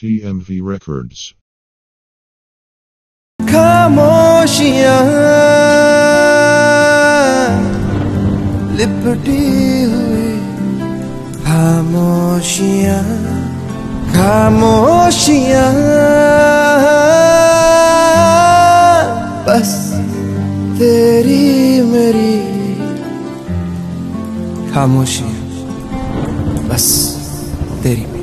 TMV Records. खामोशियां लिपटी हुई खामोशियां खामोशियां बस तेरी मेरी खामोशियां बस तेरी मेरी